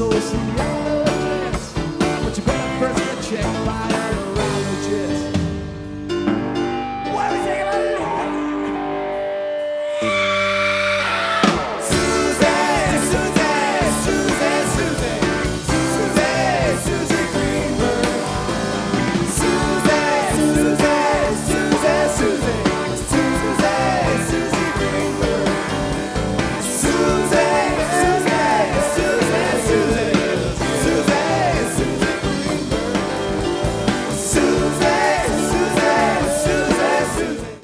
social.